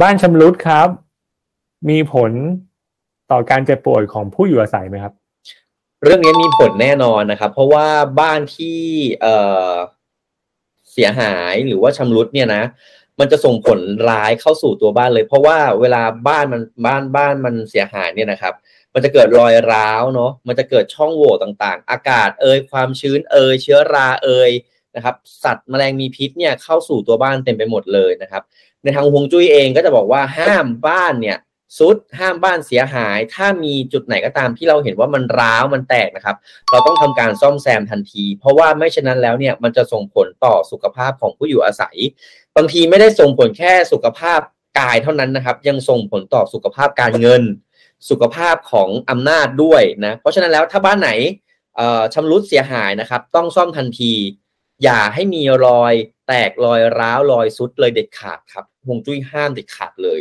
บ้านชำรุดครับ มีผลต่อการเจ็บป่วยของผู้อยู่อาศัยไหมครับ เรื่องนี้มีผลแน่นอนนะครับ เพราะว่าบ้านที่เออเสียหายหรือว่าชำรุดเนี่ยนะมันจะส่งผลร้ายเข้าสู่ตัวบ้านเลย เพราะว่าเวลาบ้านมันบ้านบ้านมันเสียหายเนี่ยนะครับ มันจะเกิดรอยร้าวเนาะมันจะเกิดช่องโหว่ต่างๆ อากาศเอ่ยความชื้นเอ่ยเชื้อราเอ่ย นะครับสัตว์แมลงมีพิษเนี่ยเข้าสู่ตัวบ้านเต็มไปหมดเลยนะครับ ในทางฮวงจุ้ยเองก็จะบอกว่าห้ามบ้านเนี่ยซุดห้ามบ้านเสียหาย ถ้ามีจุดไหนก็ตามที่เราเห็นว่ามันร้าวมันแตกนะครับ เราต้องทำการซ่อมแซมทันที เพราะว่าไม่เช่นนั้นแล้วเนี่ยมันจะส่งผลต่อสุขภาพของผู้อยู่อาศัย บางทีไม่ได้ส่งผลแค่สุขภาพกายเท่านั้นนะครับ ยังส่งผลต่อสุขภาพการเงิน สุขภาพของอำนาจด้วยนะเพราะฉะนั้นแล้วถ้าบ้านไหนชำรุดเสียหายนะครับ ต้องซ่อมทันที อย่าให้มีรอยแตกรอยร้าวรอยซุดเลยเด็ดขาดครับฮวงจุ้ยห้ามเด็ดขาดเลย